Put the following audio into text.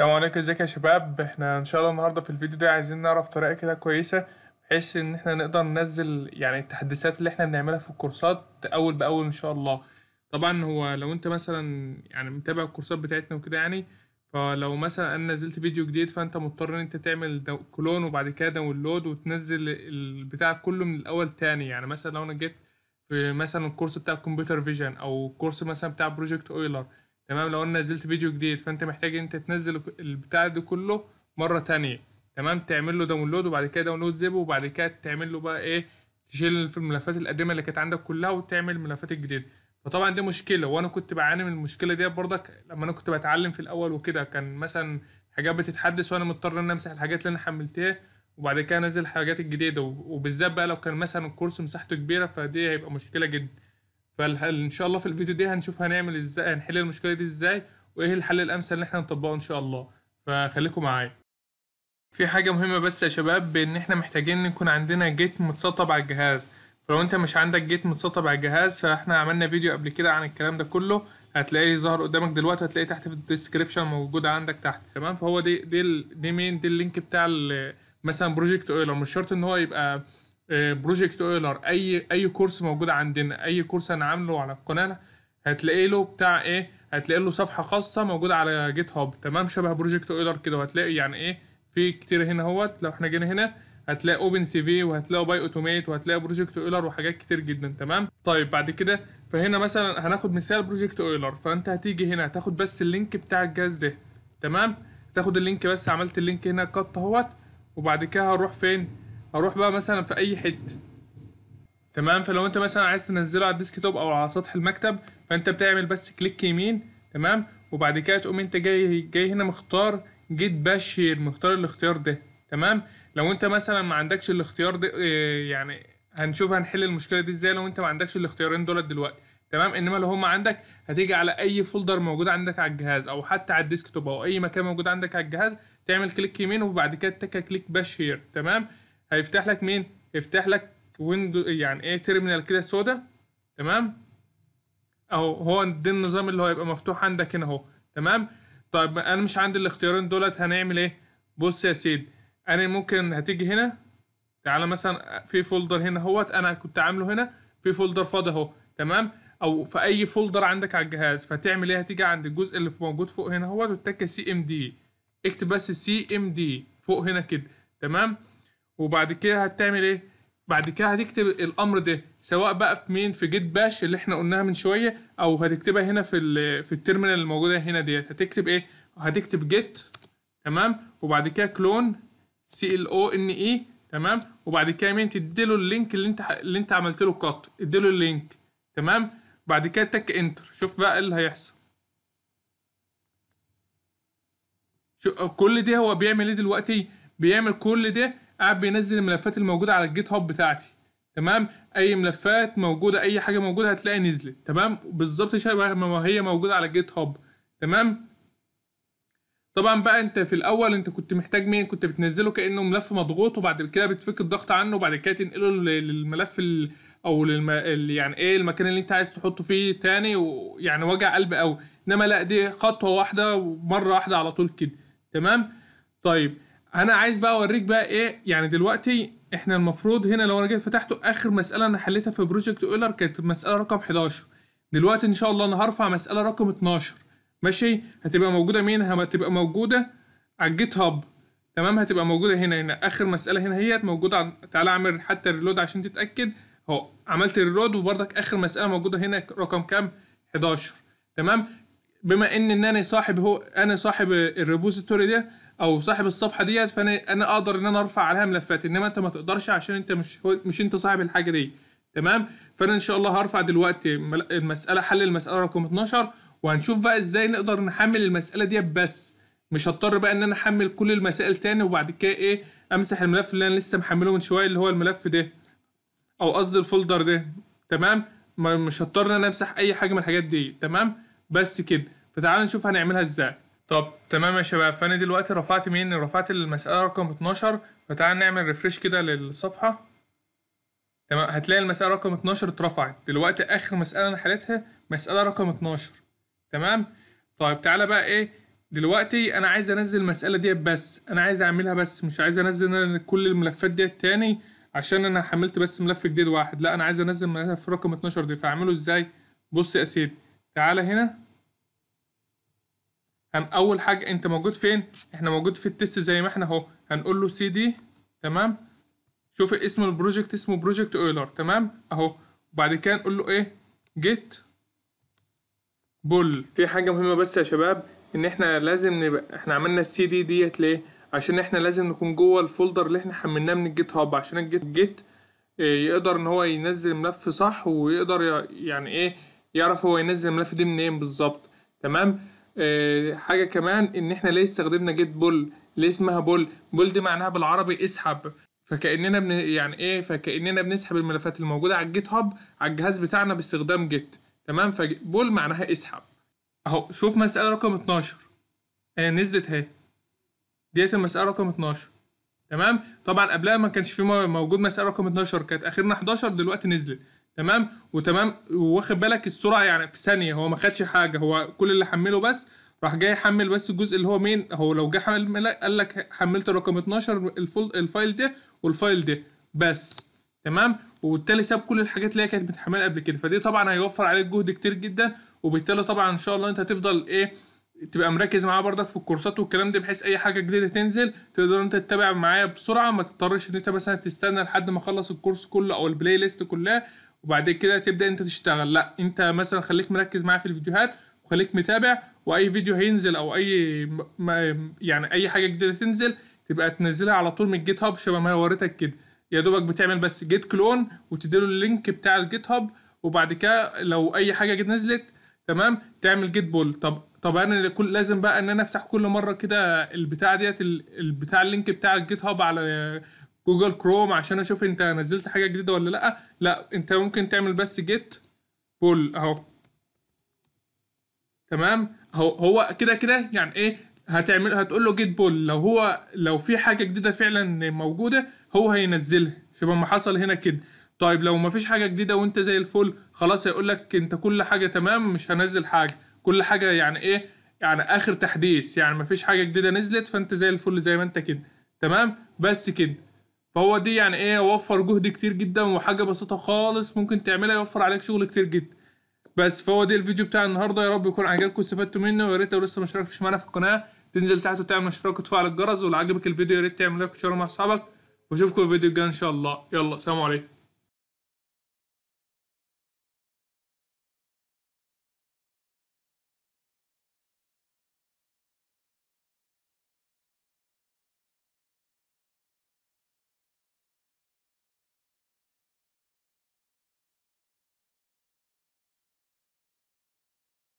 السلام عليكم ازيك يا شباب؟ إحنا ان شاء الله النهارده في الفيديو ده عايزين نعرف طريقة كده كويسة بحيث ان إحنا نقدر ننزل يعني التحديثات اللي إحنا بنعملها في الكورسات أول بأول إن شاء الله. طبعا هو لو انت مثلا يعني متابع الكورسات بتاعتنا وكده يعني فلو مثلا أنا نزلت فيديو جديد فأنت مضطر إن أنت تعمل clone وبعد كده download وتنزل البتاع كله من الأول تاني. يعني مثلا لو أنا جيت في مثلا الكورس بتاع ال computer vision أو الكورس مثلا بتاع Project Euler تمام؟ لو أنا نزلت فيديو جديد فأنت محتاج أنت تنزل البتاع ده كله مرة تانية تمام؟ تعمل له download وبعد كده download zip وبعد كده تعمل له بقى إيه؟ تشيل في الملفات القديمة اللي كانت عندك كلها وتعمل الملفات الجديدة. فطبعا دي مشكلة وأنا كنت بعاني من المشكلة دي برضك لما أنا كنت بتعلم في الأول وكده. كان مثلا حاجات بتتحدث وأنا مضطر إن أنا أمسح الحاجات اللي أنا حملتها وبعد كده أنزل الحاجات الجديدة. وبالذات بقى لو كان مثلا الكورس مساحته كبيرة فدي هيبقى مشكلة جدا. فان شاء الله في الفيديو ده هنشوف هنعمل إزاي هنحل المشكلة دي إزاي وإيه الحل الأمثل اللي إحنا نطبقه إن شاء الله. فخليكم معايا. في حاجة مهمة بس يا شباب بان إحنا محتاجين يكون عندنا Git متسطب على الجهاز. فلو أنت مش عندك Git متسطب على الجهاز فإحنا عملنا فيديو قبل كده عن الكلام ده كله. هتلاقيه ظهر قدامك دلوقتي هتلاقيه تحت في ال description موجود عندك تحت. تمام؟ فهو دي دي دي مين دي ال link بتاع مثلا Project Euler مش شرط إن هو يبقى Project Euler أي أي كورس موجود عندنا أي كورس أنا عامله على القناة هتلاقي له بتاع إيه؟ هتلاقي له صفحة خاصة موجودة على GitHub تمام؟ شبه Project Euler كده. وهتلاقي يعني إيه؟ في كتير هنا أهوت. لو إحنا جينا هنا هتلاقي OpenCV وهتلاقي PyAutomate وهتلاقي Project Euler وحاجات كتير جدا. تمام؟ طيب بعد كده فهنا مثلا هناخد مثال Project Euler فأنت هتيجي هنا هتاخد بس ال link بتاع الجهاز ده. تمام؟ تاخد ال link بس عملت ال link هنا cut أهوت. وبعد كده هنروح فين؟ هروح بقى مثلا في أي حتة. تمام؟ فلو أنت مثلا عايز تنزله على ال desktop أو على سطح المكتب فأنت بتعمل بس click يمين تمام؟ وبعد كده تقوم أنت جاي جاي هنا مختار Git Bash Here مختار الاختيار ده تمام؟ لو أنت مثلا ما عندكش الاختيار ده آه، يعني هنشوف هنحل المشكلة دي إزاي لو أنت ما عندكش الاختيارين دولت دلوقتي تمام؟ إنما لو هم عندك هتيجي على أي folder موجود عندك على الجهاز أو حتى على ال desktop أو أي مكان موجود عندك على الجهاز تعمل click يمين وبعد كده تك كليك Bash Here تمام؟ هيفتح لك مين؟ يفتح لك window يعني إيه terminal كده سودا. تمام؟ أهو هو ده النظام اللي هو هيبقى مفتوح عندك هنا أهو. تمام؟ طيب أنا مش عندي الاختيارين دولت هنعمل إيه؟ بص يا سيدي أنا ممكن هتيجي هنا. تعالى مثلا في folder هنا أهوت أنا كنت عامله هنا. في folder فاضي أهو. تمام؟ أو في أي folder عندك على الجهاز. فتعمل إيه؟ هتيجي عند الجزء اللي موجود فوق هنا أهوت وتتك CMD اكتب بس CMD فوق هنا كده. تمام؟ وبعد كده هتعمل إيه؟ بعد كده هتكتب الأمر ده سواء بقى في مين في Git Bash اللي إحنا قلناها من شوية أو هتكتبها هنا في في ال terminal الموجوده هنا ديت. هتكتب إيه؟ هتكتب git تمام؟ وبعد كده clone C L O N E تمام؟ وبعد كده مين؟ تديله ال link اللي انت اللي انت عملت له cut اديله ال link تمام؟ بعد كده تك enter شوف بقى إيه اللي هيحصل. شو كل ده هو بيعمل إيه دلوقتي؟ بيعمل كل ده قاعد بينزل الملفات الموجودة على ال GitHub بتاعتي تمام؟ أي ملفات موجودة أي حاجة موجودة هتلاقي نزلت تمام؟ بالظبط شبه ما هي موجودة على ال GitHub تمام؟ طبعا بقى أنت في الأول أنت كنت محتاج مين؟ كنت بتنزله كأنه ملف مضغوط وبعد كده بتفك الضغط عنه وبعد كده تنقله لل- للملف ال... أو للم... يعني إيه المكان اللي أنت عايز تحطه فيه تاني ويعني وجع قلب قوي إنما لأ دي خطوة واحدة ومرة واحدة على طول كده تمام؟ طيب أنا عايز بقى اوريك بقى إيه يعني دلوقتي إحنا المفروض هنا لو أنا جيت فتحته اخر مسألة أنا حليتها في Project Euler كانت مسألة رقم 11 دلوقتي ان شاء الله أنا هرفع مسألة رقم 12 ماشي؟ هتبقى موجودة مين؟ هتبقى موجودة على ال GitHub. تمام؟ هتبقى موجودة هنا هنا. اخر مسألة هنا هي موجودة عن... تعالى اعمل حتى ال reload عشان تتأكد. اهو عملت ال reload وبرضك اخر مسألة موجودة هنا رقم كام؟ 11 تمام؟ بما ان ان أنا صاحب هو أنا صاحب الريبوزيتوري ده أو صاحب الصفحة ديت فأنا أنا أقدر إن أنا أرفع عليها ملفات. إنما أنت ما تقدرش عشان أنت مش مش أنت صاحب الحاجة دي. تمام؟ فأنا إن شاء الله هرفع دلوقتي المسألة حل المسألة رقم 12 وهنشوف بقى إزاي نقدر نحمل المسألة ديت بس. مش هضطر بقى إن أنا أحمل كل المسائل تاني وبعد كده إيه أمسح الملف اللي أنا لسه محمله من شوية اللي هو الملف ده. أو قصدي ال folder ده. تمام؟ ما- مش هضطر إن أنا أمسح أي حاجة من الحاجات دي. تمام؟ بس كده. فتعال نشوف هنعملها إزاي. طب تمام يا شباب فأنا دلوقتي رفعت مين؟ رفعت المسألة رقم 12 فتعال نعمل refresh كده للصفحة. تمام هتلاقي المسألة رقم 12 اترفعت. دلوقتي آخر مسألة أنا حليتها مسألة رقم 12 تمام؟ طيب تعالى بقى إيه؟ دلوقتي أنا عايز أنزل المسألة ديت بس. أنا عايز أعملها بس مش عايز أنزل كل الملفات ديت تاني عشان أنا حملت بس ملف جديد واحد. لا أنا عايز أنزل ملف رقم 12 دي. فأعمله إزاي؟ بص يا سيدي تعالى هنا. هن أول حاجة أنت موجود فين؟ إحنا موجود في ال test زي ما إحنا أهو. هنقول له سي دي تمام؟ شوف اسم ال project اسمه Project Euler تمام؟ أهو. وبعد كده نقول له إيه؟ git pull في حاجة مهمة بس يا شباب إن إحنا لازم نبقى إحنا عملنا السي دي ديت ليه؟ عشان إحنا لازم نكون جوه ال folder اللي إحنا حملناه من ال GitHub. عشان ال Git Git إيه، يقدر إن هو ينزل ملف صح ويقدر يعني إيه؟ يعرف هو ينزل الملف دي منين بالظبط تمام؟ حاجة كمان إن إحنا ليه استخدمنا git pull؟ ليه اسمها pull؟ pull دي معناها بالعربي اسحب. فكأننا بن يعني إيه؟ فكأننا بنسحب الملفات الموجودة على ال GitHub على الجهاز بتاعنا باستخدام Git. تمام؟ ف pull معناها اسحب. أهو شوف مسألة رقم 12 هي نزلت أهي. ديت المسألة رقم 12 تمام؟ طبعا قبلها ما كانش في مو- موجود مسألة رقم 12 كانت آخرنا 11 دلوقتي نزلت. تمام؟ وتمام؟ واخد بالك السرعة يعني في ثانية هو ما خدش حاجة هو كل اللي حمله بس راح جاي يحمل بس الجزء اللي هو مين؟ هو لو جه حمل قال لك حملت رقم 12 الفول ال file ده وال file ده بس تمام؟ وبالتالي ساب كل الحاجات اللي هي كانت متحمله قبل كده. فدي طبعا هيوفر عليك جهد كتير جدا وبالتالي طبعا إن شاء الله أنت هتفضل إيه تبقى مركز معاه برضك في الكورسات والكلام ده بحيث أي حاجة جديدة تنزل تقدر أنت تتابع معايا بسرعة ما تضطرش إن أنت مثلا تستنى لحد ما أخلص الكورس كله أو ال playlist كلها. وبعد كده تبدأ انت تشتغل. لا انت مثلا خليك مركز معايا في الفيديوهات وخليك متابع وأي فيديو هينزل أو أي ما يعني أي حاجة جديدة تنزل تبقى تنزلها على طول من ال GitHub شبه ما وريتك كده. يا دوبك بتعمل بس git clone وتديله ال link بتاع ال GitHub وبعد كده لو أي حاجة جت نزلت تمام تعمل git pull. طب طب أنا كل لازم بقى إن أنا أفتح كل مرة كده البتاع ديت ال- البتاع ال link بتاع ال GitHub على Google Chrome عشان أشوف أنت نزلت حاجة جديدة ولا لأ. لأ أنت ممكن تعمل بس git pull أهو. تمام؟ هو هو كده كده يعني إيه؟ هتعمل هتقول له git pull لو هو لو في حاجة جديدة فعلا موجودة هو هينزلها. شبه ما حصل هنا كده. طيب لو ما فيش حاجة جديدة وأنت زي الفل خلاص هيقول لك أنت كل حاجة تمام مش هنزل حاجة. كل حاجة يعني إيه؟ يعني آخر تحديث. يعني ما فيش حاجة جديدة نزلت فأنت زي الفل زي ما أنت كده. تمام؟ بس كده. فهو دي يعني إيه وفر جهد كتير جدا وحاجة بسيطة خالص ممكن تعملها يوفر عليك شغل كتير جدا. بس فهو ده الفيديو بتاع النهارده. يا رب يكون عجبكم واستفدتوا منه. ويا ريت لو لسه ما اشتركتش معانا في القناة تنزل تحت وتعمل اشتراك وتفعل الجرس. ولو عجبك الفيديو يا ريت تعمل like و share مع أصحابك. وأشوفكم في الفيديو الجاي إن شاء الله. يلا سلام عليكم.